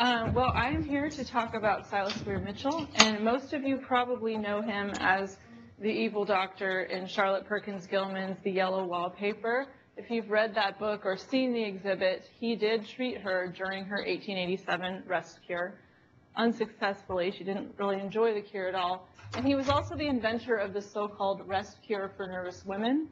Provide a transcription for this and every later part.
Um, well, I am here to talk about Silas Weir Mitchell, and most of you probably know him as the evil doctor in Charlotte Perkins Gilman's The Yellow Wallpaper. If you've read that book or seen the exhibit, he did treat her during her 1887 rest cure unsuccessfully. She didn't really enjoy the cure at all. And he was also the inventor of the so-called rest cure for nervous women.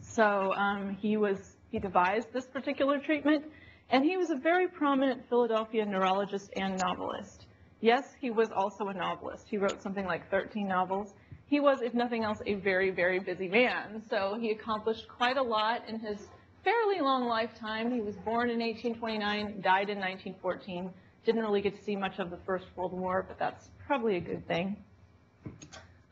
So um, he was he devised this particular treatment, and he was a very prominent Philadelphia neurologist and novelist. Yes, he was also a novelist. He wrote something like 13 novels. He was, if nothing else, a very, very busy man. So he accomplished quite a lot in his fairly long lifetime. He was born in 1829, died in 1914. Didn't really get to see much of the First World War, but that's probably a good thing.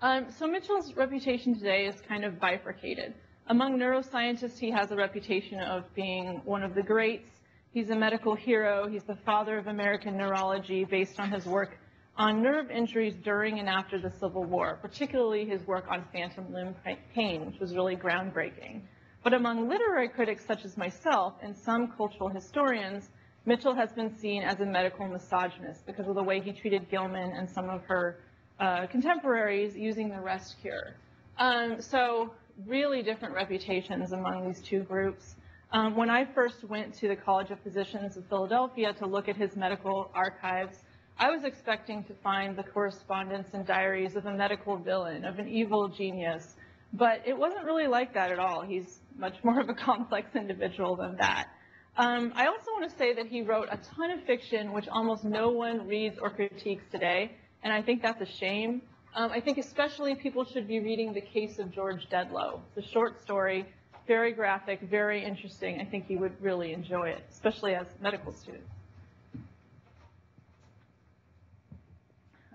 Um, so Mitchell's reputation today is kind of bifurcated. Among neuroscientists, he has a reputation of being one of the greats. He's a medical hero. He's the father of American neurology based on his work on nerve injuries during and after the Civil War, particularly his work on phantom limb pain, which was really groundbreaking. But among literary critics such as myself and some cultural historians, Mitchell has been seen as a medical misogynist because of the way he treated Gilman and some of her uh, contemporaries using the rest cure. Um, so really different reputations among these two groups. Um, when I first went to the College of Physicians of Philadelphia to look at his medical archives, I was expecting to find the correspondence and diaries of a medical villain, of an evil genius, but it wasn't really like that at all. He's much more of a complex individual than that. Um, I also want to say that he wrote a ton of fiction which almost no one reads or critiques today, and I think that's a shame. Um, I think especially people should be reading The Case of George Dedlow. the short story, very graphic, very interesting. I think you would really enjoy it, especially as medical students.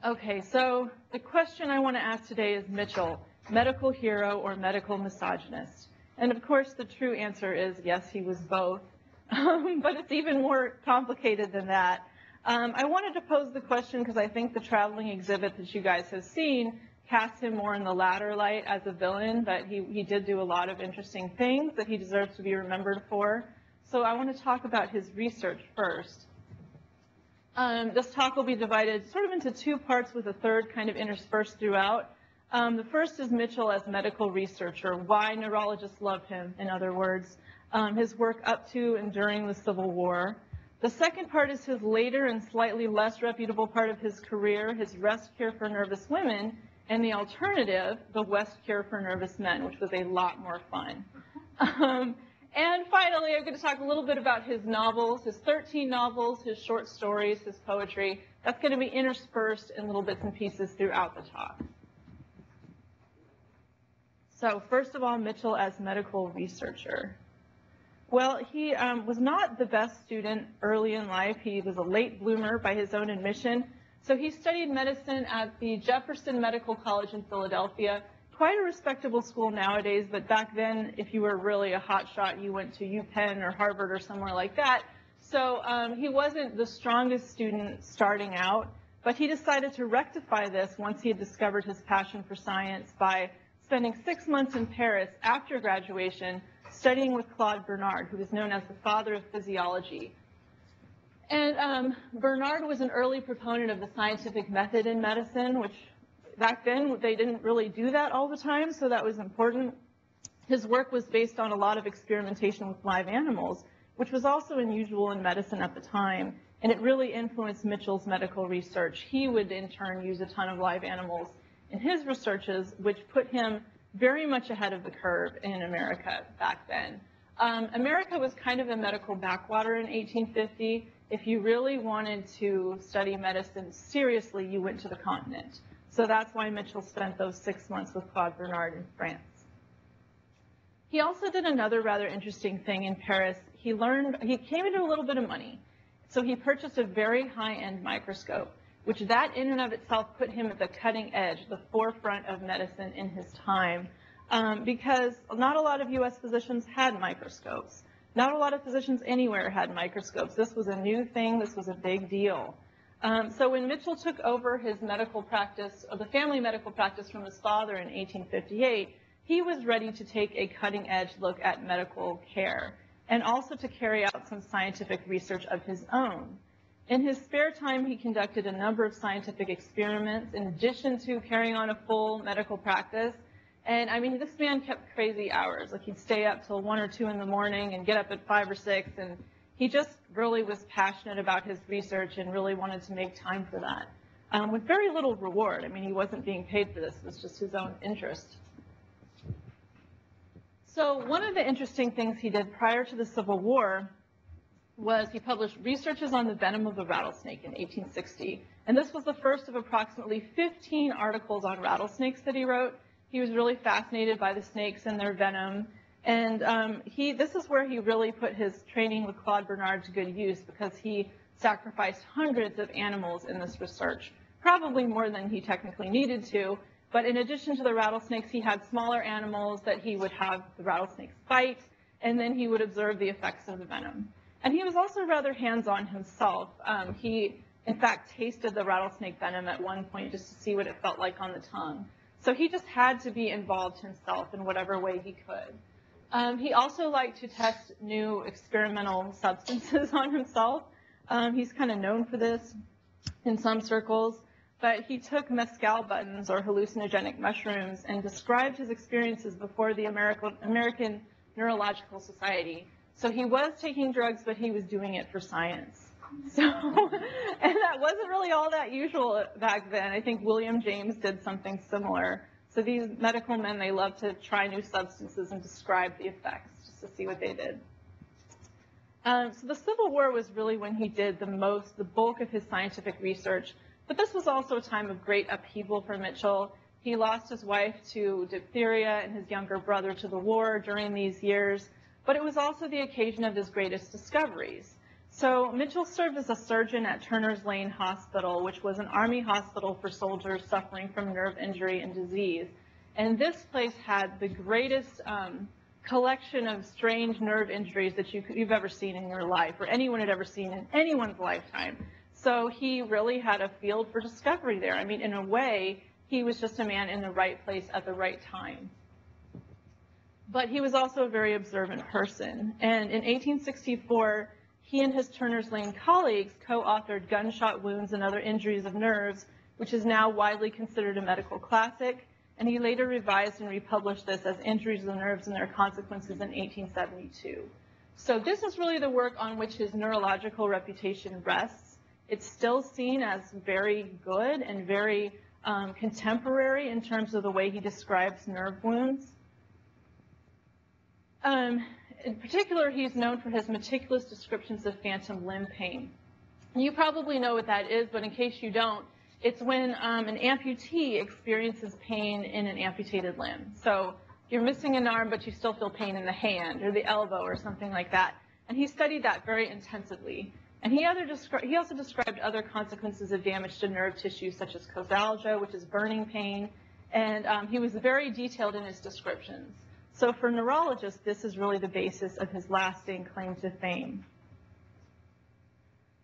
Okay, so the question I want to ask today is Mitchell, medical hero or medical misogynist? And of course, the true answer is yes, he was both. but it's even more complicated than that. Um, I wanted to pose the question because I think the traveling exhibit that you guys have seen casts him more in the latter light as a villain, but he, he did do a lot of interesting things that he deserves to be remembered for. So I want to talk about his research first. Um, this talk will be divided sort of into two parts with a third kind of interspersed throughout. Um, the first is Mitchell as medical researcher, why neurologists love him, in other words, um, his work up to and during the Civil War. The second part is his later and slightly less reputable part of his career, his rest cure for nervous women, and the alternative, the West cure for nervous men, which was a lot more fun. Um, and finally, I'm going to talk a little bit about his novels, his 13 novels, his short stories, his poetry. That's going to be interspersed in little bits and pieces throughout the talk. So first of all, Mitchell as medical researcher. Well, he um, was not the best student early in life. He was a late bloomer by his own admission. So he studied medicine at the Jefferson Medical College in Philadelphia, quite a respectable school nowadays, but back then, if you were really a hotshot, you went to UPenn or Harvard or somewhere like that. So um, he wasn't the strongest student starting out, but he decided to rectify this once he had discovered his passion for science by spending six months in Paris after graduation studying with Claude Bernard, who is known as the father of physiology. And um, Bernard was an early proponent of the scientific method in medicine, which back then they didn't really do that all the time, so that was important. His work was based on a lot of experimentation with live animals, which was also unusual in medicine at the time, and it really influenced Mitchell's medical research. He would in turn use a ton of live animals in his researches, which put him very much ahead of the curve in America back then. Um, America was kind of a medical backwater in 1850. If you really wanted to study medicine seriously, you went to the continent. So that's why Mitchell spent those six months with Claude Bernard in France. He also did another rather interesting thing in Paris. He learned, he came into a little bit of money. So he purchased a very high-end microscope which that in and of itself put him at the cutting edge, the forefront of medicine in his time, um, because not a lot of U.S. physicians had microscopes. Not a lot of physicians anywhere had microscopes. This was a new thing. This was a big deal. Um, so when Mitchell took over his medical practice, or the family medical practice from his father in 1858, he was ready to take a cutting edge look at medical care and also to carry out some scientific research of his own. In his spare time, he conducted a number of scientific experiments in addition to carrying on a full medical practice. And I mean, this man kept crazy hours. Like he'd stay up till one or two in the morning and get up at five or six. And he just really was passionate about his research and really wanted to make time for that. Um, with very little reward. I mean, he wasn't being paid for this. It was just his own interest. So one of the interesting things he did prior to the Civil War was he published researches on the venom of the rattlesnake in 1860. And this was the first of approximately 15 articles on rattlesnakes that he wrote. He was really fascinated by the snakes and their venom. And um, he, this is where he really put his training with Claude Bernard to good use because he sacrificed hundreds of animals in this research, probably more than he technically needed to. But in addition to the rattlesnakes, he had smaller animals that he would have the rattlesnakes bite, and then he would observe the effects of the venom. And he was also rather hands-on himself. Um, he, in fact, tasted the rattlesnake venom at one point just to see what it felt like on the tongue. So he just had to be involved himself in whatever way he could. Um, he also liked to test new experimental substances on himself. Um, he's kind of known for this in some circles, but he took mescal buttons or hallucinogenic mushrooms and described his experiences before the American, American Neurological Society. So he was taking drugs, but he was doing it for science. So, and that wasn't really all that usual back then. I think William James did something similar. So these medical men, they love to try new substances and describe the effects just to see what they did. Um, so the Civil War was really when he did the most, the bulk of his scientific research. But this was also a time of great upheaval for Mitchell. He lost his wife to diphtheria and his younger brother to the war during these years but it was also the occasion of his greatest discoveries. So Mitchell served as a surgeon at Turner's Lane Hospital, which was an army hospital for soldiers suffering from nerve injury and disease. And this place had the greatest um, collection of strange nerve injuries that you, have ever seen in your life, or anyone had ever seen in anyone's lifetime. So he really had a field for discovery there. I mean, in a way, he was just a man in the right place at the right time. But he was also a very observant person. And in 1864, he and his Turner's Lane colleagues co-authored Gunshot Wounds and Other Injuries of Nerves, which is now widely considered a medical classic. And he later revised and republished this as Injuries of the Nerves and Their Consequences in 1872. So this is really the work on which his neurological reputation rests. It's still seen as very good and very um, contemporary in terms of the way he describes nerve wounds. Um, in particular, he's known for his meticulous descriptions of phantom limb pain. You probably know what that is, but in case you don't, it's when um, an amputee experiences pain in an amputated limb. So you're missing an arm, but you still feel pain in the hand or the elbow or something like that. And he studied that very intensively. And he, he also described other consequences of damage to nerve tissue, such as causalgia, which is burning pain. And um, he was very detailed in his descriptions. So for neurologists, this is really the basis of his lasting claim to fame.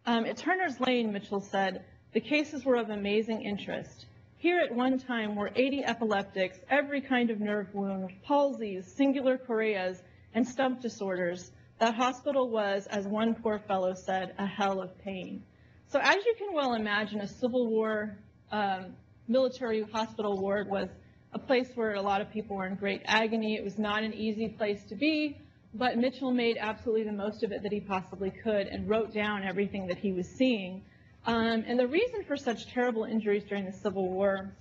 Um, at Turner's Lane, Mitchell said, the cases were of amazing interest. Here at one time were 80 epileptics, every kind of nerve wound, palsies, singular choreas, and stump disorders. That hospital was, as one poor fellow said, a hell of pain. So as you can well imagine, a Civil War um, military hospital ward was a place where a lot of people were in great agony. It was not an easy place to be, but Mitchell made absolutely the most of it that he possibly could and wrote down everything that he was seeing. Um, and the reason for such terrible injuries during the Civil War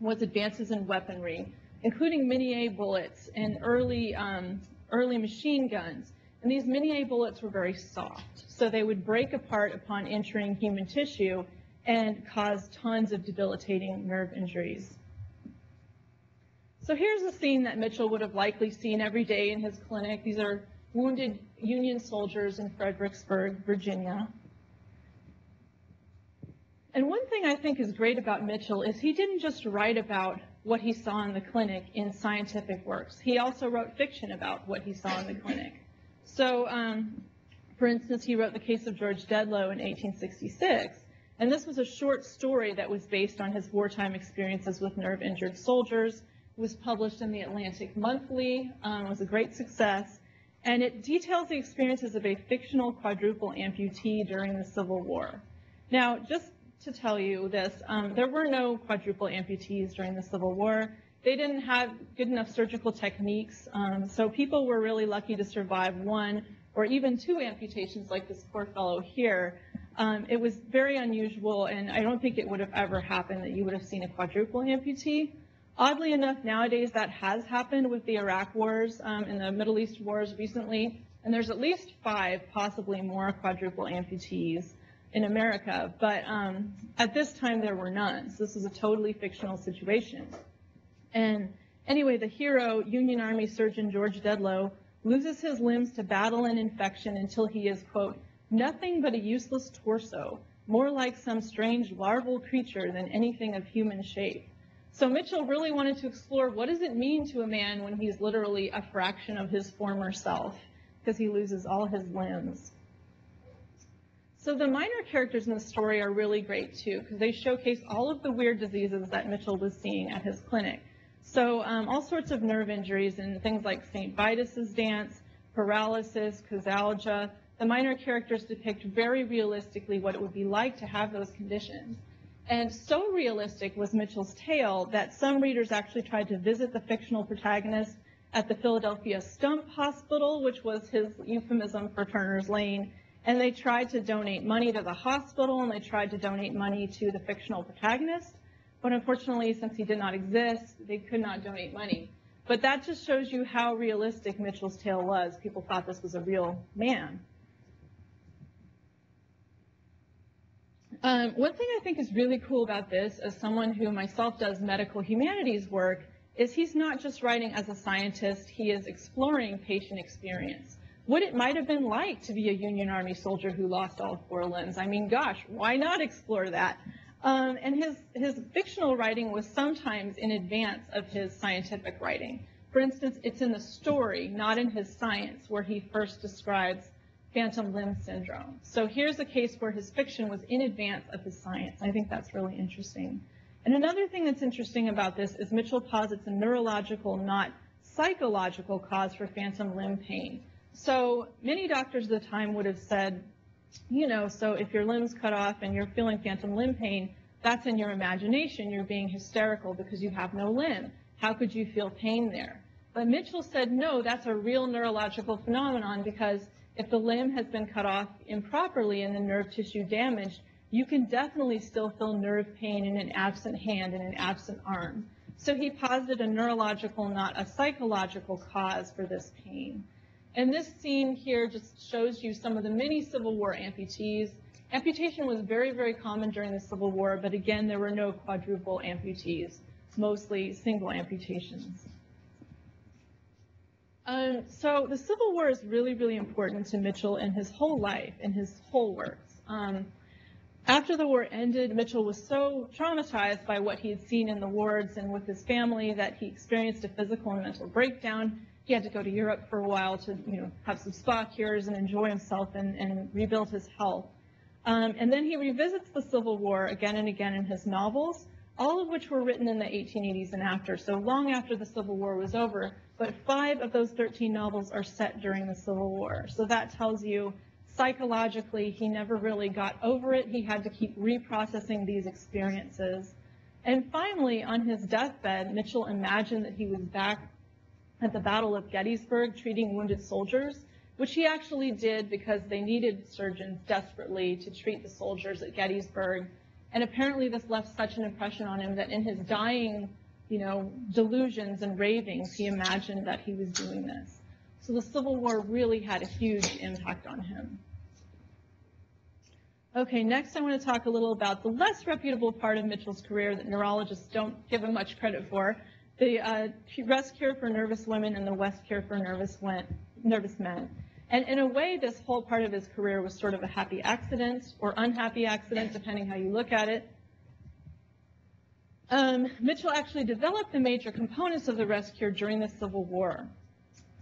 was advances in weaponry, including Minié bullets and early, um, early machine guns. And these Minié bullets were very soft, so they would break apart upon entering human tissue and cause tons of debilitating nerve injuries. So here's a scene that Mitchell would have likely seen every day in his clinic. These are wounded Union soldiers in Fredericksburg, Virginia. And one thing I think is great about Mitchell is he didn't just write about what he saw in the clinic in scientific works. He also wrote fiction about what he saw in the clinic. So, um, for instance, he wrote The Case of George Dedlow in 1866. And this was a short story that was based on his wartime experiences with nerve injured soldiers was published in the Atlantic Monthly, um, was a great success, and it details the experiences of a fictional quadruple amputee during the Civil War. Now, just to tell you this, um, there were no quadruple amputees during the Civil War. They didn't have good enough surgical techniques, um, so people were really lucky to survive one or even two amputations like this poor fellow here. Um, it was very unusual, and I don't think it would have ever happened that you would have seen a quadruple amputee. Oddly enough, nowadays that has happened with the Iraq wars um, and the Middle East wars recently, and there's at least five, possibly more quadruple amputees in America, but um, at this time there were none. So this is a totally fictional situation. And anyway, the hero, Union Army surgeon George Dedlow, loses his limbs to battle an infection until he is, quote, nothing but a useless torso, more like some strange larval creature than anything of human shape. So Mitchell really wanted to explore what does it mean to a man when he's literally a fraction of his former self, because he loses all his limbs. So the minor characters in the story are really great too, because they showcase all of the weird diseases that Mitchell was seeing at his clinic. So um, all sorts of nerve injuries and things like St. Vitus's dance, paralysis, causalgia. The minor characters depict very realistically what it would be like to have those conditions. And so realistic was Mitchell's tale that some readers actually tried to visit the fictional protagonist at the Philadelphia Stump Hospital, which was his euphemism for Turner's Lane, and they tried to donate money to the hospital and they tried to donate money to the fictional protagonist. But unfortunately, since he did not exist, they could not donate money. But that just shows you how realistic Mitchell's tale was. People thought this was a real man. Um, one thing I think is really cool about this, as someone who myself does medical humanities work, is he's not just writing as a scientist, he is exploring patient experience what it might have been like to be a Union Army soldier who lost all four limbs. I mean, gosh, why not explore that? Um, and his, his fictional writing was sometimes in advance of his scientific writing. For instance, it's in the story, not in his science, where he first describes phantom limb syndrome. So here's a case where his fiction was in advance of his science. I think that's really interesting. And another thing that's interesting about this is Mitchell posits a neurological, not psychological cause for phantom limb pain. So many doctors at the time would have said, you know, so if your limb's cut off and you're feeling phantom limb pain, that's in your imagination. You're being hysterical because you have no limb. How could you feel pain there? But Mitchell said, no, that's a real neurological phenomenon because if the limb has been cut off improperly and the nerve tissue damaged, you can definitely still feel nerve pain in an absent hand and an absent arm. So he posited a neurological, not a psychological cause for this pain. And this scene here just shows you some of the many Civil War amputees. Amputation was very, very common during the Civil War, but again, there were no quadruple amputees, mostly single amputations. Um, so the Civil War is really, really important to Mitchell in his whole life, in his whole works. Um, after the war ended, Mitchell was so traumatized by what he had seen in the wards and with his family that he experienced a physical and mental breakdown he had to go to Europe for a while to, you know, have some spa cures and enjoy himself and, and rebuild his health. Um, and then he revisits the Civil War again and again in his novels, all of which were written in the 1880s and after, so long after the Civil War was over. But five of those 13 novels are set during the Civil War. So that tells you psychologically he never really got over it. He had to keep reprocessing these experiences. And finally, on his deathbed, Mitchell imagined that he was back at the Battle of Gettysburg treating wounded soldiers, which he actually did because they needed surgeons desperately to treat the soldiers at Gettysburg. And apparently this left such an impression on him that in his dying, you know, delusions and ravings, he imagined that he was doing this. So the Civil War really had a huge impact on him. Okay, next I want to talk a little about the less reputable part of Mitchell's career that neurologists don't give him much credit for, the uh, Rest Cure for Nervous Women and the West Cure for Nervous, nervous Men. And in a way, this whole part of his career was sort of a happy accident or unhappy accident, depending how you look at it. Um, Mitchell actually developed the major components of the Rest Cure during the Civil War.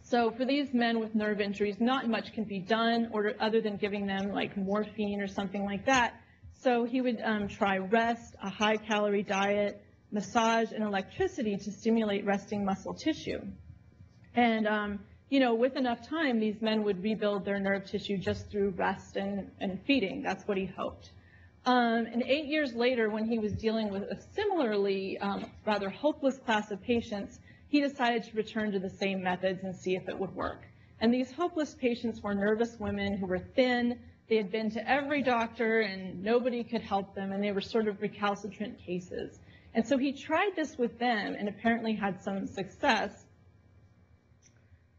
So for these men with nerve injuries, not much can be done or, other than giving them like morphine or something like that. So he would um, try rest, a high-calorie diet, massage and electricity to stimulate resting muscle tissue. And, um, you know, with enough time, these men would rebuild their nerve tissue just through rest and, and feeding. That's what he hoped. Um, and eight years later, when he was dealing with a similarly um, rather hopeless class of patients, he decided to return to the same methods and see if it would work. And these hopeless patients were nervous women who were thin. They had been to every doctor and nobody could help them, and they were sort of recalcitrant cases. And so he tried this with them and apparently had some success.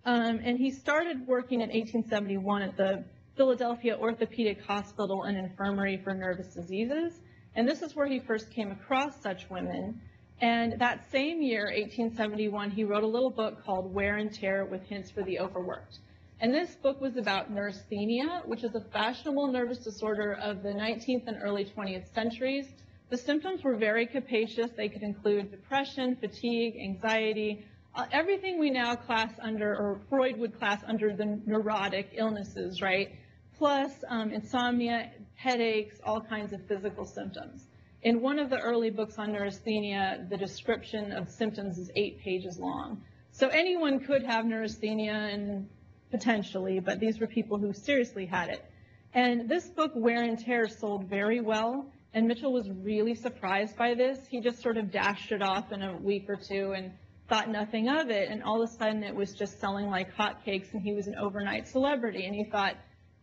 Um, and he started working in 1871 at the Philadelphia Orthopedic Hospital and Infirmary for Nervous Diseases. And this is where he first came across such women. And that same year, 1871, he wrote a little book called Wear and Tear with Hints for the Overworked. And this book was about neurasthenia, which is a fashionable nervous disorder of the 19th and early 20th centuries. The symptoms were very capacious. They could include depression, fatigue, anxiety, uh, everything we now class under, or Freud would class under the neurotic illnesses, right? Plus um, insomnia, headaches, all kinds of physical symptoms. In one of the early books on neurasthenia, the description of symptoms is eight pages long. So anyone could have neurasthenia and potentially, but these were people who seriously had it. And this book, Wear and Tear, sold very well, and Mitchell was really surprised by this. He just sort of dashed it off in a week or two and thought nothing of it, and all of a sudden it was just selling like hotcakes, and he was an overnight celebrity. And he thought,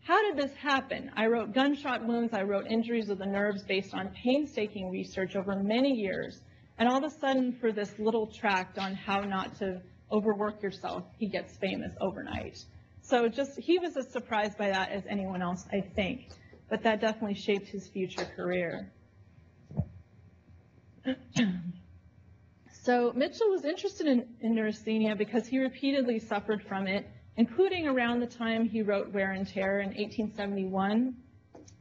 how did this happen? I wrote gunshot wounds, I wrote injuries of the nerves based on painstaking research over many years. And all of a sudden, for this little tract on how not to overwork yourself, he gets famous overnight. So just, he was as surprised by that as anyone else, I think. But that definitely shaped his future career. so Mitchell was interested in, in neurasthenia because he repeatedly suffered from it including around the time he wrote Wear and Tear in 1871.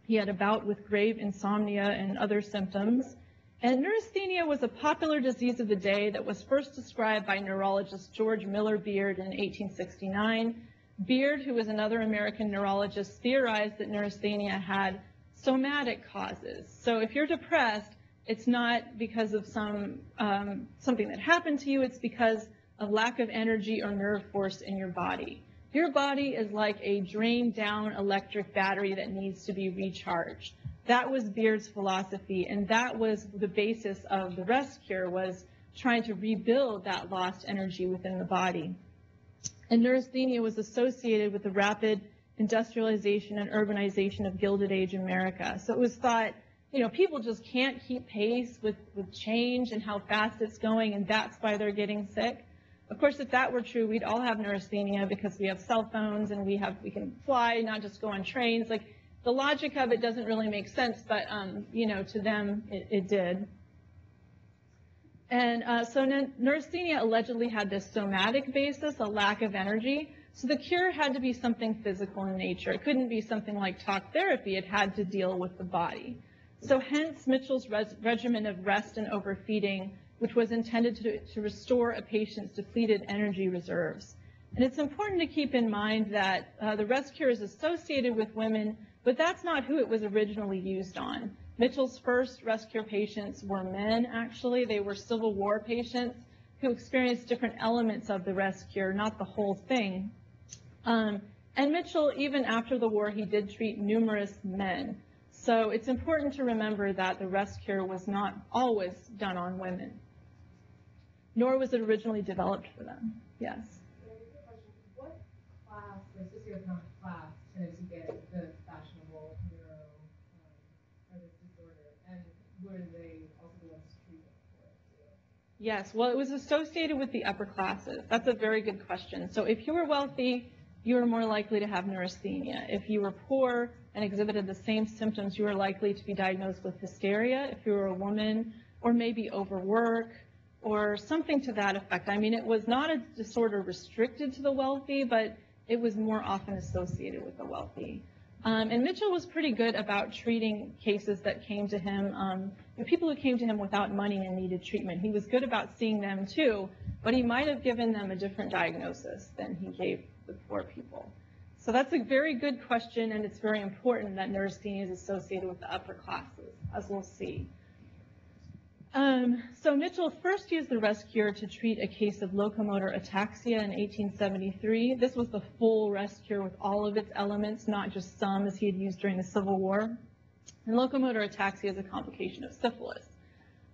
He had a bout with grave insomnia and other symptoms. And neurasthenia was a popular disease of the day that was first described by neurologist George Miller Beard in 1869. Beard, who was another American neurologist, theorized that neurasthenia had somatic causes. So if you're depressed, it's not because of some um, something that happened to you, it's because of lack of energy or nerve force in your body. Your body is like a drained down electric battery that needs to be recharged. That was Beard's philosophy, and that was the basis of the rest cure was trying to rebuild that lost energy within the body. And neurasthenia was associated with the rapid industrialization and urbanization of Gilded Age America. So it was thought, you know, people just can't keep pace with, with change and how fast it's going, and that's why they're getting sick. Of course, if that were true, we'd all have neurasthenia because we have cell phones and we have we can fly, not just go on trains. Like the logic of it doesn't really make sense, but um, you know, to them it, it did. And uh, so neurasthenia allegedly had this somatic basis, a lack of energy. So the cure had to be something physical in nature. It couldn't be something like talk therapy. It had to deal with the body. So hence Mitchell's regimen of rest and overfeeding which was intended to, to restore a patient's depleted energy reserves. And it's important to keep in mind that uh, the rest cure is associated with women, but that's not who it was originally used on. Mitchell's first rest cure patients were men, actually. They were Civil War patients who experienced different elements of the rest cure, not the whole thing. Um, and Mitchell, even after the war, he did treat numerous men. So it's important to remember that the rest cure was not always done on women nor was it originally developed for them. Yes. What class, like socioeconomic class, tended to get the fashionable neuro um, disorder, and were they also the ones treated for it? Yes, well, it was associated with the upper classes. That's a very good question. So if you were wealthy, you were more likely to have neurasthenia. If you were poor and exhibited the same symptoms, you were likely to be diagnosed with hysteria. If you were a woman, or maybe overwork, or something to that effect. I mean, it was not a disorder restricted to the wealthy, but it was more often associated with the wealthy. Um, and Mitchell was pretty good about treating cases that came to him, um, people who came to him without money and needed treatment. He was good about seeing them too, but he might have given them a different diagnosis than he gave the poor people. So that's a very good question, and it's very important that neurasthenia is associated with the upper classes, as we'll see. Um, so Mitchell first used the rest cure to treat a case of locomotor ataxia in 1873. This was the full rest cure with all of its elements, not just some as he had used during the Civil War. And locomotor ataxia is a complication of syphilis.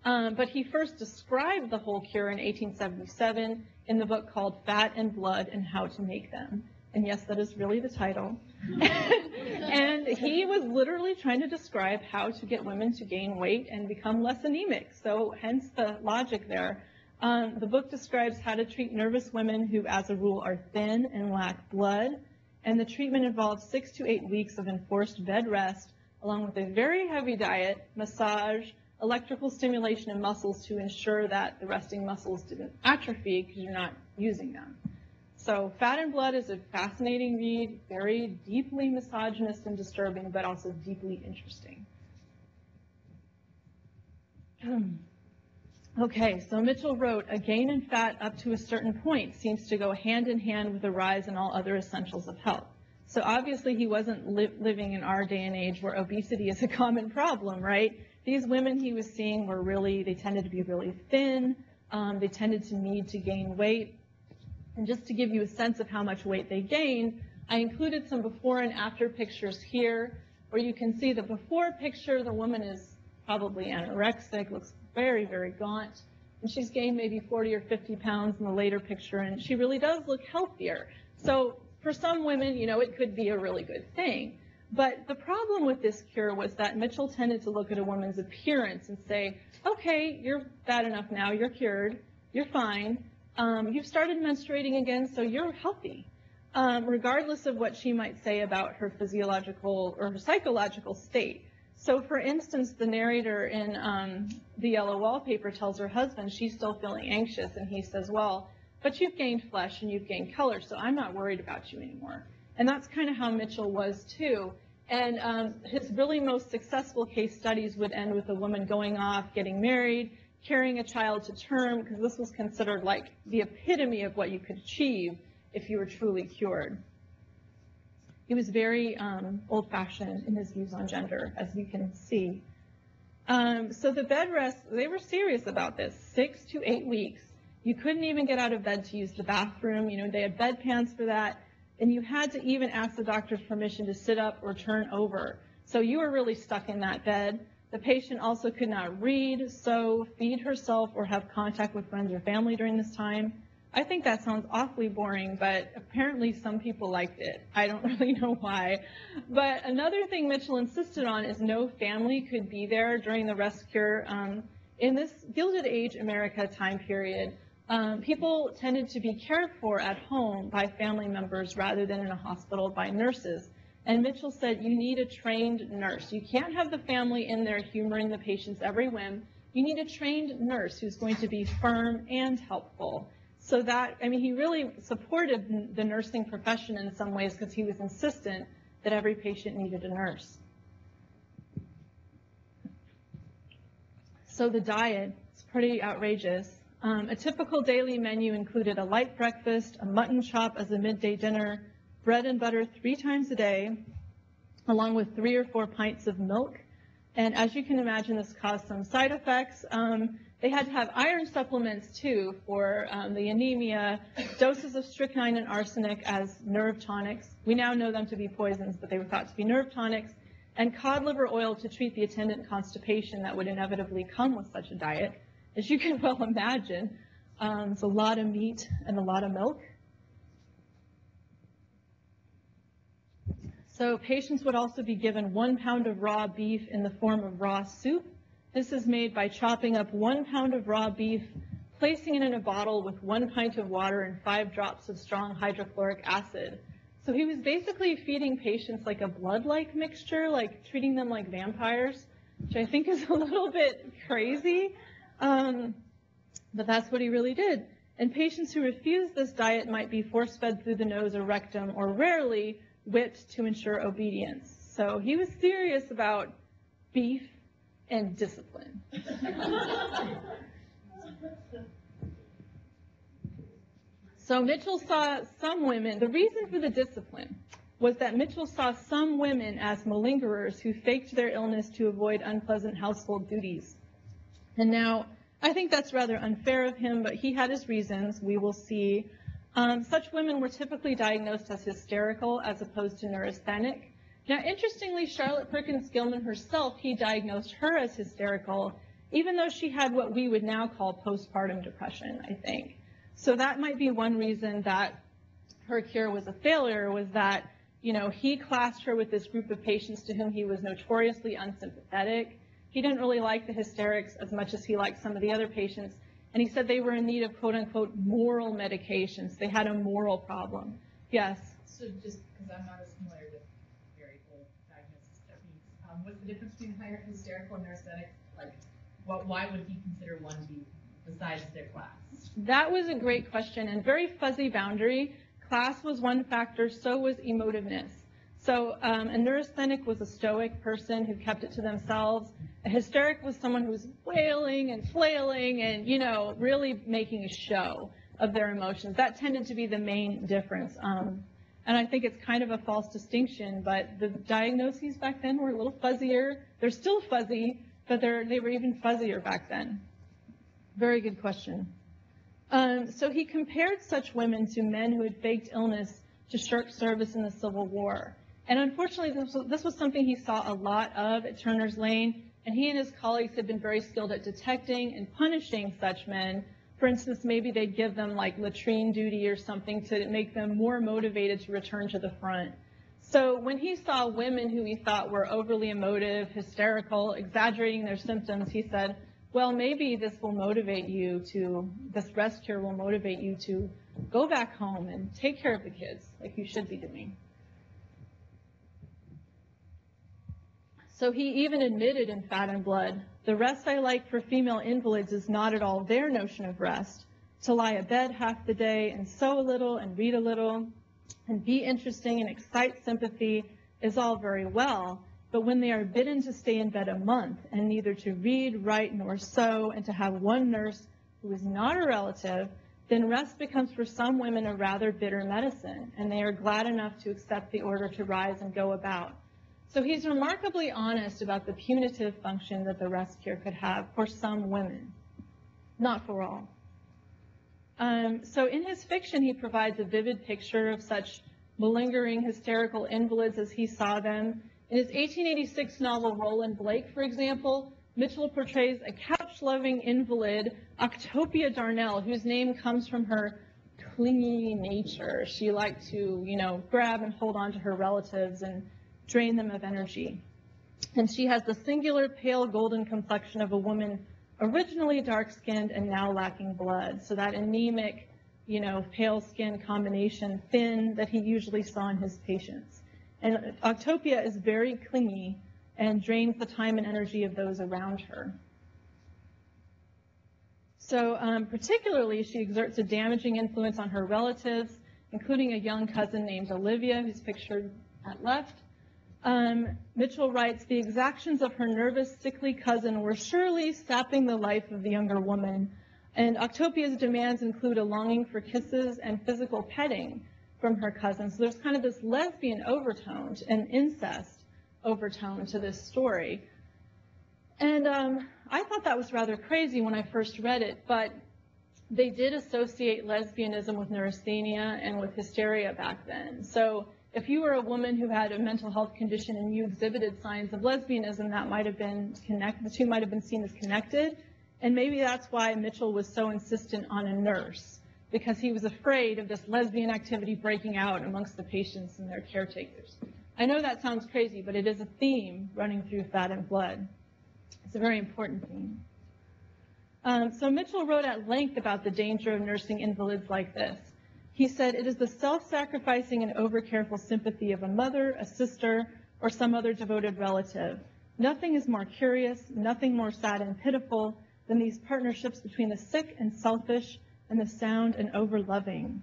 Um, but he first described the whole cure in 1877 in the book called Fat and Blood and How to Make Them. And yes, that is really the title. and he was literally trying to describe how to get women to gain weight and become less anemic. So hence the logic there. Um, the book describes how to treat nervous women who, as a rule, are thin and lack blood. And the treatment involves six to eight weeks of enforced bed rest, along with a very heavy diet, massage, electrical stimulation of muscles to ensure that the resting muscles didn't atrophy because you're not using them. So Fat and Blood is a fascinating read, very deeply misogynist and disturbing, but also deeply interesting. okay, so Mitchell wrote, a gain in fat up to a certain point seems to go hand in hand with a rise in all other essentials of health. So obviously he wasn't li living in our day and age where obesity is a common problem, right? These women he was seeing were really, they tended to be really thin, um, they tended to need to gain weight, and just to give you a sense of how much weight they gained, I included some before and after pictures here, where you can see the before picture, the woman is probably anorexic, looks very, very gaunt, and she's gained maybe 40 or 50 pounds in the later picture, and she really does look healthier. So for some women, you know, it could be a really good thing. But the problem with this cure was that Mitchell tended to look at a woman's appearance and say, okay, you're fat enough now, you're cured, you're fine, um, you've started menstruating again, so you're healthy. Um, regardless of what she might say about her physiological or her psychological state. So, for instance, the narrator in um, The Yellow Wallpaper tells her husband she's still feeling anxious, and he says, Well, but you've gained flesh and you've gained color, so I'm not worried about you anymore. And that's kind of how Mitchell was, too. And um, his really most successful case studies would end with a woman going off, getting married, carrying a child to term, because this was considered like the epitome of what you could achieve if you were truly cured. He was very um, old-fashioned in his views on gender, as you can see. Um, so the bed rest, they were serious about this, six to eight weeks. You couldn't even get out of bed to use the bathroom. You know, they had bedpans for that. And you had to even ask the doctor's permission to sit up or turn over. So you were really stuck in that bed. The patient also could not read, sew, feed herself, or have contact with friends or family during this time. I think that sounds awfully boring, but apparently some people liked it. I don't really know why. But another thing Mitchell insisted on is no family could be there during the rest cure. Um, in this Gilded Age America time period, um, people tended to be cared for at home by family members rather than in a hospital by nurses. And Mitchell said, you need a trained nurse. You can't have the family in there humoring the patient's every whim. You need a trained nurse who's going to be firm and helpful. So that, I mean, he really supported the nursing profession in some ways because he was insistent that every patient needed a nurse. So the diet is pretty outrageous. Um, a typical daily menu included a light breakfast, a mutton chop as a midday dinner, bread and butter three times a day, along with three or four pints of milk. And as you can imagine, this caused some side effects. Um, they had to have iron supplements too for um, the anemia, doses of strychnine and arsenic as nerve tonics. We now know them to be poisons, but they were thought to be nerve tonics, and cod liver oil to treat the attendant constipation that would inevitably come with such a diet. As you can well imagine, um, it's a lot of meat and a lot of milk. So patients would also be given one pound of raw beef in the form of raw soup. This is made by chopping up one pound of raw beef, placing it in a bottle with one pint of water and five drops of strong hydrochloric acid. So he was basically feeding patients like a blood-like mixture, like treating them like vampires, which I think is a little bit crazy. Um, but that's what he really did. And patients who refused this diet might be force-fed through the nose or rectum, or rarely whipped to ensure obedience. So he was serious about beef and discipline. so Mitchell saw some women, the reason for the discipline was that Mitchell saw some women as malingerers who faked their illness to avoid unpleasant household duties. And now, I think that's rather unfair of him, but he had his reasons. We will see um, such women were typically diagnosed as hysterical as opposed to neurasthenic. Now, interestingly, Charlotte Perkins Gilman herself, he diagnosed her as hysterical, even though she had what we would now call postpartum depression, I think. So that might be one reason that her cure was a failure, was that, you know, he classed her with this group of patients to whom he was notoriously unsympathetic. He didn't really like the hysterics as much as he liked some of the other patients. And he said they were in need of quote unquote moral medications. They had a moral problem. Yes. So just because I'm not as familiar with very old diagnosis techniques, um, what's the difference between higher hysterical and neurasthenic? Like, what, why would he consider one to be besides their class? That was a great question and very fuzzy boundary. Class was one factor, so was emotiveness. So um, a neurasthenic was a stoic person who kept it to themselves. A hysteric was someone who was wailing and flailing and, you know, really making a show of their emotions. That tended to be the main difference. Um, and I think it's kind of a false distinction, but the diagnoses back then were a little fuzzier. They're still fuzzy, but they were even fuzzier back then. Very good question. Um, so he compared such women to men who had faked illness to shirk service in the Civil War. And unfortunately, this was, this was something he saw a lot of at Turner's Lane, and he and his colleagues had been very skilled at detecting and punishing such men. For instance, maybe they'd give them like latrine duty or something to make them more motivated to return to the front. So when he saw women who he thought were overly emotive, hysterical, exaggerating their symptoms, he said, well, maybe this will motivate you to, this rest cure will motivate you to go back home and take care of the kids like you should be doing. So he even admitted in Fat and Blood, the rest I like for female invalids is not at all their notion of rest. To lie abed half the day and sew a little and read a little and be interesting and excite sympathy is all very well, but when they are bidden to stay in bed a month and neither to read, write, nor sew, and to have one nurse who is not a relative, then rest becomes for some women a rather bitter medicine, and they are glad enough to accept the order to rise and go about. So he's remarkably honest about the punitive function that the rest cure could have for some women, not for all. Um, so in his fiction, he provides a vivid picture of such malingering, hysterical invalids as he saw them. In his 1886 novel Roland Blake, for example, Mitchell portrays a couch-loving invalid, Octopia Darnell, whose name comes from her clingy nature. She liked to, you know, grab and hold on to her relatives and drain them of energy. And she has the singular pale golden complexion of a woman originally dark-skinned and now lacking blood. So that anemic, you know, pale skin combination, thin, that he usually saw in his patients. And Octopia is very clingy and drains the time and energy of those around her. So um, particularly, she exerts a damaging influence on her relatives, including a young cousin named Olivia, who's pictured at left, um, Mitchell writes, the exactions of her nervous, sickly cousin were surely sapping the life of the younger woman, and Octopia's demands include a longing for kisses and physical petting from her cousin. So there's kind of this lesbian overtone and incest overtone to this story. And um, I thought that was rather crazy when I first read it, but they did associate lesbianism with neurasthenia and with hysteria back then. So if you were a woman who had a mental health condition and you exhibited signs of lesbianism, that might have been connected, the two might have been seen as connected. And maybe that's why Mitchell was so insistent on a nurse, because he was afraid of this lesbian activity breaking out amongst the patients and their caretakers. I know that sounds crazy, but it is a theme running through Fat and Blood. It's a very important theme. Um, so Mitchell wrote at length about the danger of nursing invalids like this. He said, it is the self-sacrificing and over-careful sympathy of a mother, a sister, or some other devoted relative. Nothing is more curious, nothing more sad and pitiful than these partnerships between the sick and selfish and the sound and over-loving.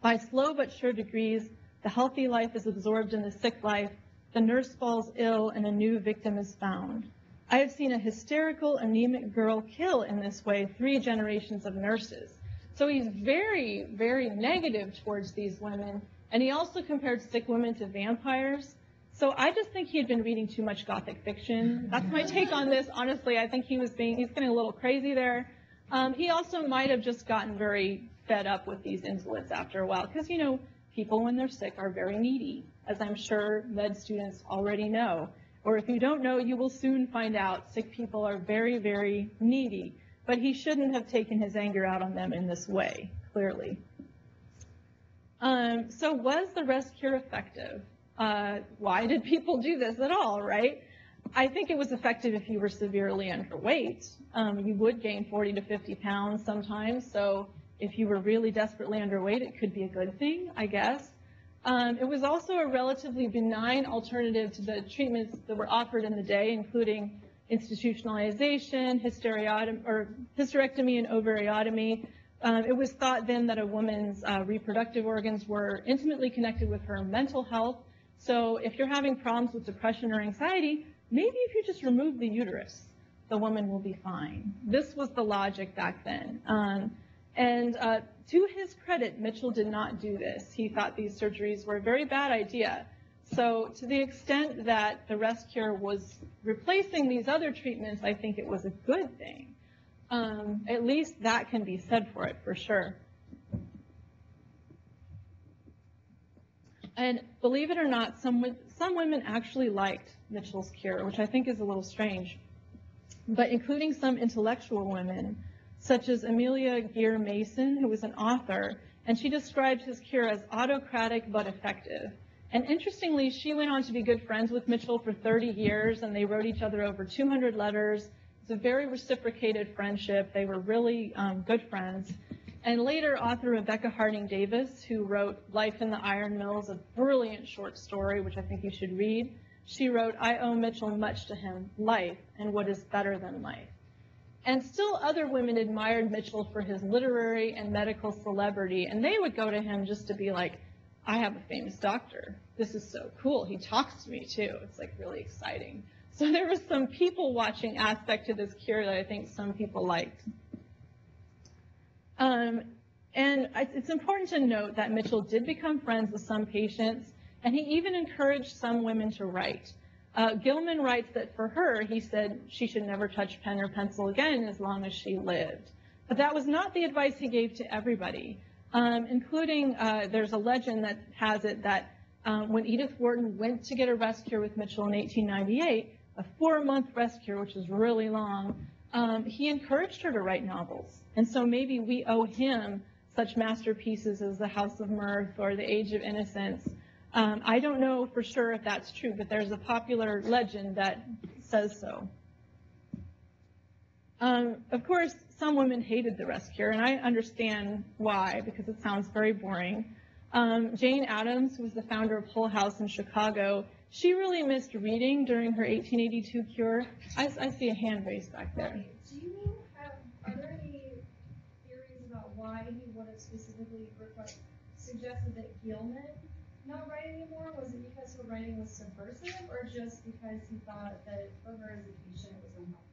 By slow but sure degrees, the healthy life is absorbed in the sick life, the nurse falls ill, and a new victim is found. I have seen a hysterical, anemic girl kill in this way three generations of nurses. So he's very, very negative towards these women. And he also compared sick women to vampires. So I just think he had been reading too much gothic fiction. That's my take on this. Honestly, I think he was being, he's getting a little crazy there. Um, he also might have just gotten very fed up with these invalids after a while. Because, you know, people when they're sick are very needy. as I'm sure med students already know. Or if you don't know, you will soon find out sick people are very, very needy. But he shouldn't have taken his anger out on them in this way, clearly. Um, so was the rest cure effective? Uh, why did people do this at all, right? I think it was effective if you were severely underweight. Um, you would gain 40 to 50 pounds sometimes, so if you were really desperately underweight, it could be a good thing, I guess. Um, it was also a relatively benign alternative to the treatments that were offered in the day, including institutionalization, or hysterectomy and ovariotomy. Um, it was thought then that a woman's uh, reproductive organs were intimately connected with her mental health. So if you're having problems with depression or anxiety, maybe if you just remove the uterus, the woman will be fine. This was the logic back then. Um, and uh, to his credit, Mitchell did not do this. He thought these surgeries were a very bad idea. So to the extent that the rest cure was replacing these other treatments, I think it was a good thing. Um, at least that can be said for it, for sure. And believe it or not, some, some women actually liked Mitchell's cure, which I think is a little strange. But including some intellectual women, such as Amelia Gere Mason, who was an author, and she described his cure as autocratic but effective. And interestingly, she went on to be good friends with Mitchell for 30 years, and they wrote each other over 200 letters. It's a very reciprocated friendship. They were really um, good friends. And later, author Rebecca Harding Davis, who wrote Life in the Iron Mills, a brilliant short story, which I think you should read, she wrote, I owe Mitchell much to him, life, and what is better than life. And still other women admired Mitchell for his literary and medical celebrity, and they would go to him just to be like, I have a famous doctor. This is so cool. He talks to me too. It's like really exciting. So there was some people watching aspect to this cure that I think some people liked. Um, and it's important to note that Mitchell did become friends with some patients, and he even encouraged some women to write. Uh, Gilman writes that for her, he said she should never touch pen or pencil again as long as she lived. But that was not the advice he gave to everybody, um, including uh, there's a legend that has it that um, when Edith Wharton went to get a rest cure with Mitchell in 1898, a four-month rest cure, which is really long, um, he encouraged her to write novels. And so maybe we owe him such masterpieces as The House of Mirth or The Age of Innocence, um, I don't know for sure if that's true, but there's a popular legend that says so. Um, of course, some women hated the rest cure, and I understand why, because it sounds very boring. Um, Jane Addams, was the founder of Hull House in Chicago, she really missed reading during her 1882 cure. I, I see a hand raised back there. Do you have, are there any theories about why he would have specifically suggested that Gilman not write anymore? Was it because her writing was subversive, or just because he thought that for her as a patient it was unhealthy?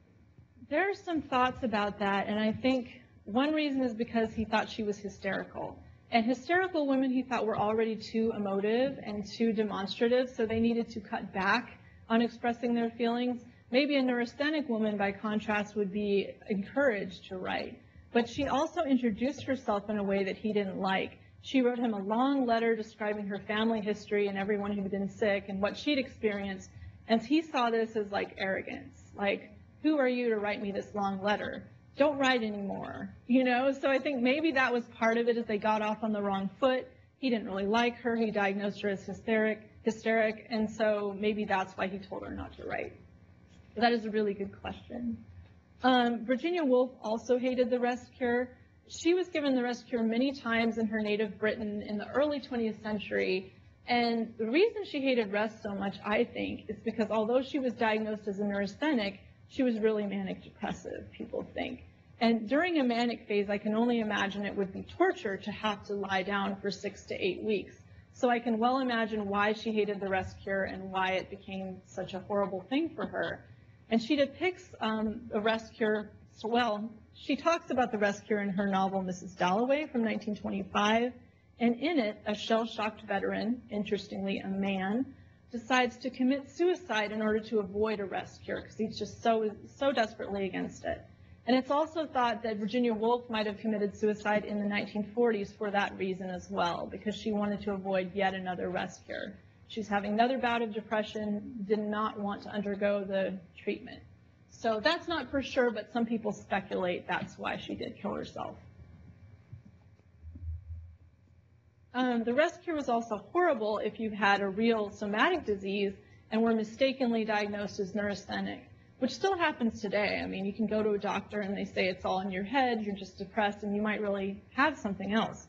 There are some thoughts about that, and I think one reason is because he thought she was hysterical. And hysterical women he thought were already too emotive and too demonstrative, so they needed to cut back on expressing their feelings. Maybe a neurasthenic woman, by contrast, would be encouraged to write. But she also introduced herself in a way that he didn't like. She wrote him a long letter describing her family history and everyone who'd been sick and what she'd experienced. And he saw this as like arrogance. Like, who are you to write me this long letter? Don't write anymore. You know? So I think maybe that was part of it as they got off on the wrong foot. He didn't really like her. He diagnosed her as hysteric, hysteric, and so maybe that's why he told her not to write. But that is a really good question. Um, Virginia Woolf also hated the rest cure. She was given the rest cure many times in her native Britain in the early 20th century. And the reason she hated rest so much, I think, is because although she was diagnosed as a neurasthenic, she was really manic depressive, people think. And during a manic phase, I can only imagine it would be torture to have to lie down for six to eight weeks. So I can well imagine why she hated the rest cure and why it became such a horrible thing for her. And she depicts um, the rest cure, well, she talks about the rest cure in her novel Mrs. Dalloway from 1925, and in it, a shell-shocked veteran, interestingly a man, decides to commit suicide in order to avoid a rest cure because he's just so so desperately against it. And it's also thought that Virginia Woolf might have committed suicide in the 1940s for that reason as well, because she wanted to avoid yet another rest cure. She's having another bout of depression, did not want to undergo the treatment. So that's not for sure, but some people speculate that's why she did kill herself. Um, the rest cure was also horrible if you had a real somatic disease and were mistakenly diagnosed as neurasthenic, which still happens today. I mean, you can go to a doctor and they say it's all in your head, you're just depressed, and you might really have something else.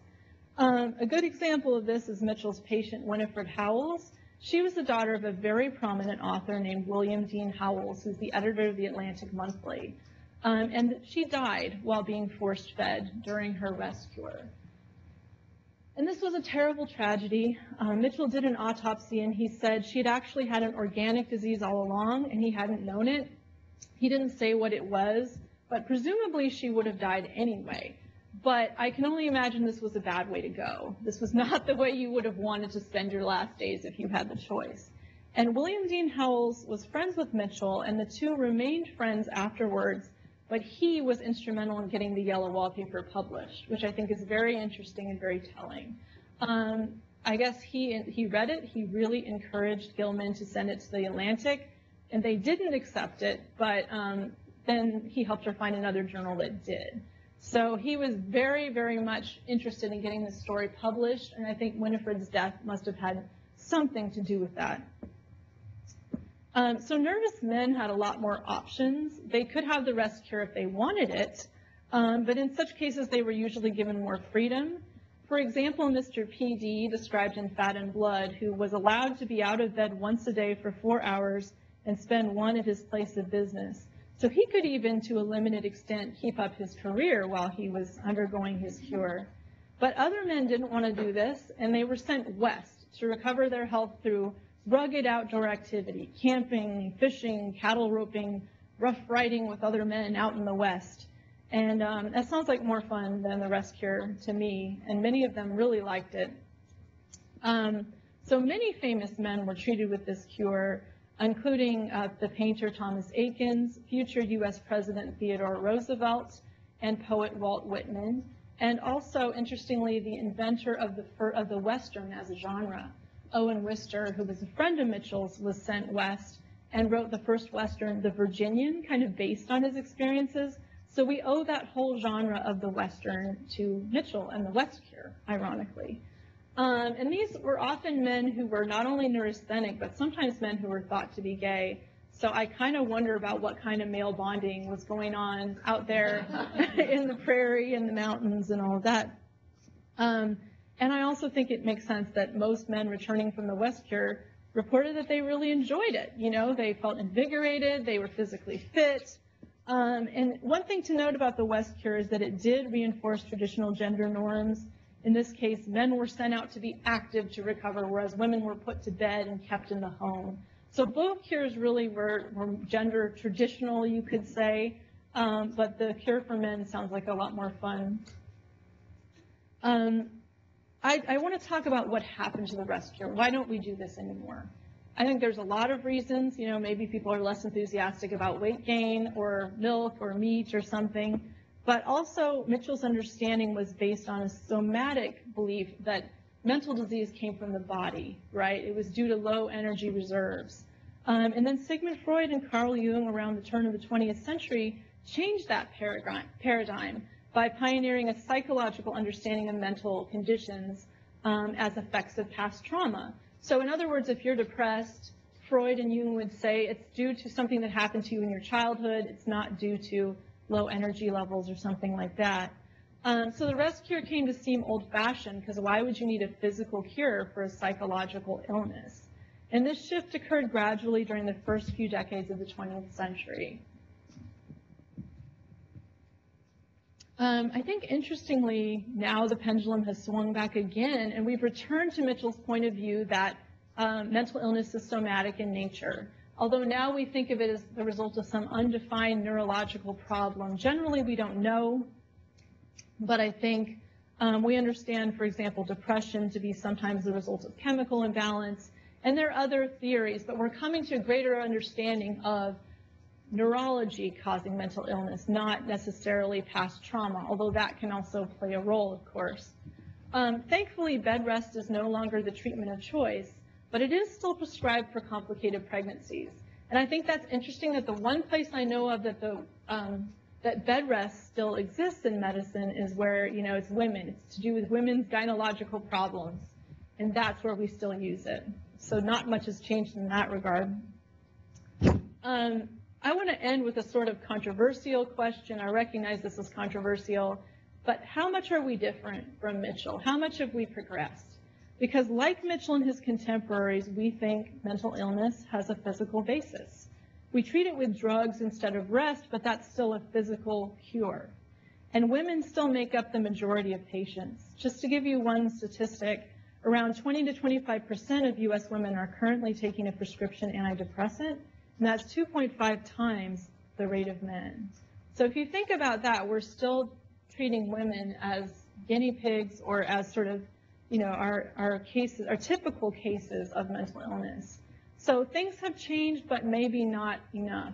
Um, a good example of this is Mitchell's patient, Winifred Howells. She was the daughter of a very prominent author named William Dean Howells, who's the editor of the Atlantic Monthly. Um, and she died while being force fed during her rest cure. And this was a terrible tragedy. Uh, Mitchell did an autopsy and he said she had actually had an organic disease all along and he hadn't known it. He didn't say what it was, but presumably she would have died anyway. But I can only imagine this was a bad way to go. This was not the way you would have wanted to spend your last days if you had the choice. And William Dean Howells was friends with Mitchell, and the two remained friends afterwards, but he was instrumental in getting the yellow wallpaper published, which I think is very interesting and very telling. Um, I guess he, he read it, he really encouraged Gilman to send it to the Atlantic, and they didn't accept it, but um, then he helped her find another journal that did. So he was very, very much interested in getting the story published, and I think Winifred's death must have had something to do with that. Um, so nervous men had a lot more options. They could have the rest cure if they wanted it, um, but in such cases they were usually given more freedom. For example, Mr. PD, described in Fat and Blood, who was allowed to be out of bed once a day for four hours and spend one at his place of business. So he could even, to a limited extent, keep up his career while he was undergoing his cure. But other men didn't want to do this, and they were sent west to recover their health through rugged outdoor activity, camping, fishing, cattle roping, rough riding with other men out in the West. And um, that sounds like more fun than the rest cure to me, and many of them really liked it. Um, so many famous men were treated with this cure, including uh, the painter Thomas Eakins, future U.S. President Theodore Roosevelt, and poet Walt Whitman, and also, interestingly, the inventor of the, of the Western as a genre. Owen Wister, who was a friend of Mitchell's, was sent west and wrote the first Western, The Virginian, kind of based on his experiences. So we owe that whole genre of the Western to Mitchell and the West Cure, ironically. Um, and these were often men who were not only neurasthenic, but sometimes men who were thought to be gay. So I kind of wonder about what kind of male bonding was going on out there in the prairie and the mountains and all of that. Um, and I also think it makes sense that most men returning from the West Cure reported that they really enjoyed it. You know, they felt invigorated, they were physically fit. Um, and one thing to note about the West Cure is that it did reinforce traditional gender norms. In this case, men were sent out to be active to recover, whereas women were put to bed and kept in the home. So both cures really were, were gender traditional, you could say, um, but the cure for men sounds like a lot more fun. Um, I, I want to talk about what happened to the rest cure. Why don't we do this anymore? I think there's a lot of reasons. You know, maybe people are less enthusiastic about weight gain or milk or meat or something. But also, Mitchell's understanding was based on a somatic belief that mental disease came from the body, right? It was due to low energy reserves. Um, and then Sigmund Freud and Carl Jung around the turn of the 20th century changed that paradigm by pioneering a psychological understanding of mental conditions um, as effects of past trauma. So in other words, if you're depressed, Freud and Jung would say it's due to something that happened to you in your childhood. It's not due to low energy levels or something like that. Um, so the rest cure came to seem old-fashioned because why would you need a physical cure for a psychological illness? And this shift occurred gradually during the first few decades of the 20th century. Um, I think interestingly, now the pendulum has swung back again, and we've returned to Mitchell's point of view that um, mental illness is somatic in nature. Although now we think of it as the result of some undefined neurological problem. Generally, we don't know, but I think um, we understand, for example, depression to be sometimes the result of chemical imbalance, and there are other theories, but we're coming to a greater understanding of neurology causing mental illness, not necessarily past trauma, although that can also play a role, of course. Um, thankfully, bed rest is no longer the treatment of choice, but it is still prescribed for complicated pregnancies. And I think that's interesting that the one place I know of that the, um, that bed rest still exists in medicine is where, you know, it's women. It's to do with women's gynecological problems. And that's where we still use it. So not much has changed in that regard. Um, I want to end with a sort of controversial question. I recognize this is controversial, but how much are we different from Mitchell? How much have we progressed? Because like Mitchell and his contemporaries, we think mental illness has a physical basis. We treat it with drugs instead of rest, but that's still a physical cure. And women still make up the majority of patients. Just to give you one statistic, around 20 to 25% of US women are currently taking a prescription antidepressant, and that's 2.5 times the rate of men. So if you think about that, we're still treating women as guinea pigs or as sort of, you know, our, our cases, our typical cases of mental illness. So things have changed, but maybe not enough.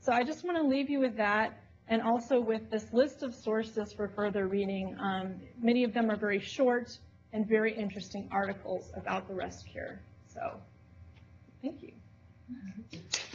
So I just want to leave you with that and also with this list of sources for further reading. Um, many of them are very short and very interesting articles about the rest cure. So thank you.